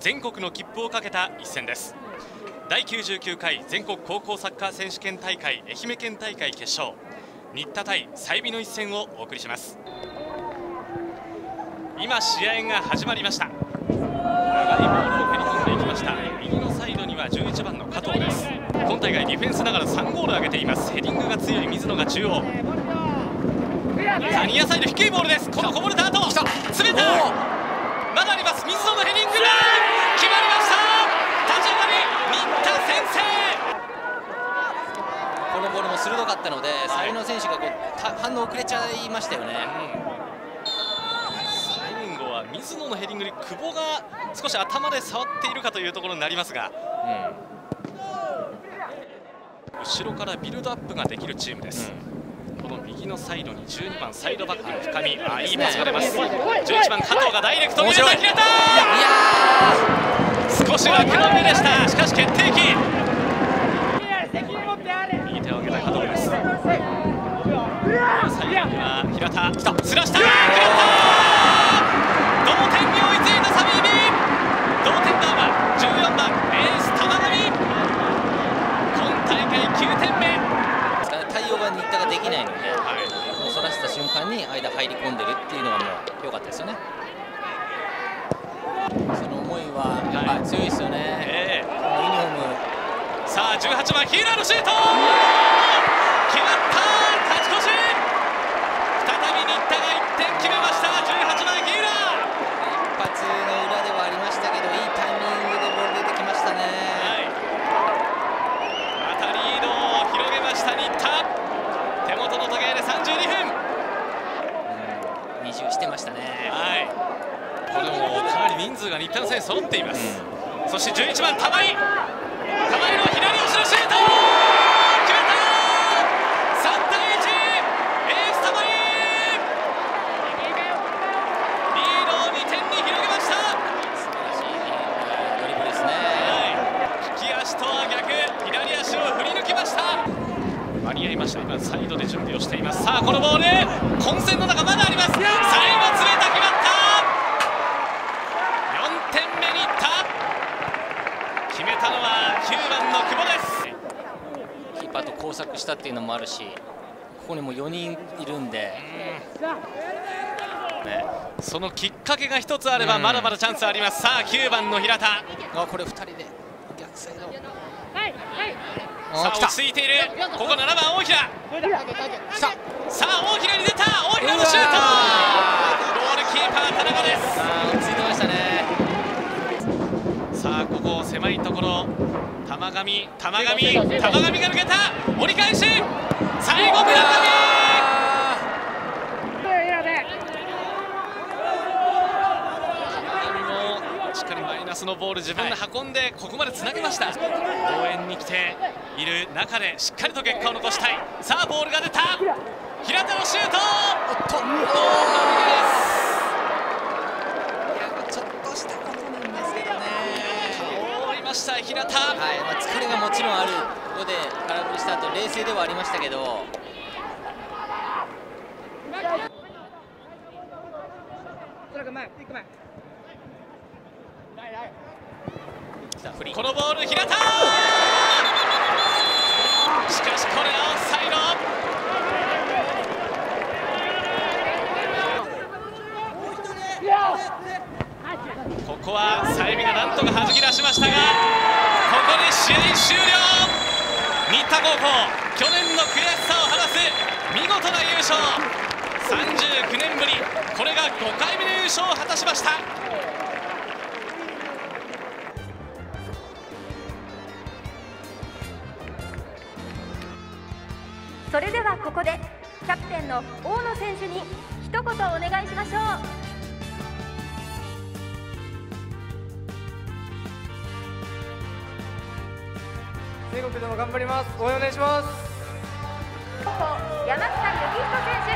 全国の切符をかけた一戦です。第99回全国高校サッカー選手権大会愛媛県大会決勝。新田対済美の一戦をお送りします。今試合が始まりました。長いボールを蹴り込んでいきました。右のサイドには11番の加藤です。今大会ディフェンスながら3ゴール挙げています。ヘディングが強い水野が中央。さあニアサイド低いボールです。このこぼれた後詰めたまだあります水野のヘディングだ決まりました立ち上がり新田先制このボールも鋭かったので、はい、才能選手がこう反応遅れちゃいましたよね、うん。水野のヘディングに久保が少し頭で触っているかというところになりますが、うん、後ろからビルドアップができるチームです、うん、この右のサイドに12番サイドバックの深みあいいパスが出ます。11番加藤がダイレクトに入れた切れた。少し枠の目でした。しかし決定機右手を上げた加藤です。サイドには平田すらしたに間入り込んでるっていうのがもう良かったですよね。その思いはやっぱ強いですよね、えー、ユニフォームさあ18番ヒーラーのシュート。決まった勝ち越し。再び新田が1点決めました。18番ヒーラー。一発の裏ではありましたけどいいタイミングでボール出てきましたね、はい、またリードを広げました新田。手元の時計で32分。してましたね。はい。これもかなり人数が日本戦揃っています、うん、そして11番玉井の左足のシュート決めた3対1エース玉井リードを2点に広げました素晴らしいドリブルですね、はい、利き足とは逆左足を振り抜きました間に合いました。今サイドで準備をしています。さあこのボール。混戦の中まだあります。最後詰めた。決まった。4点目にいった。決めたのは9番の久保です。キーパーと交錯したっていうのもあるしここにも4人いるんで、ね、そのきっかけが1つあればまだまだチャンスあります。さあ9番の平田。あこれ2人でさあ落ち着いている。ここ7番大平。さあ大平に出た。大平のシュート。ゴールキーパー田中です。落ち着いてましたね。さあここ狭いところ。玉上玉上。玉上が抜けた折り返し最後村上スのボール自分で運んでここまでつなげました、応援に来ている中でしっかりと結果を残したい。さあボールが出た。平田のシュート。おっとおちょっとしたことなんですけどね。顔をいました平田、はいまあ、疲れがもちろんあるので空振りした後冷静ではありましたけどこのボール平田！しかしこれはオフサイド。ここはさゆみがなんとか弾き出しましたがここで試合終了。新田高校去年の悔しさを晴らす見事な優勝。39年ぶりこれが5回目の優勝を果たしました。それではここでキャプテンの大野選手に一言お願いしましょう。全国でも頑張ります。応援お願いします。山下幸人選手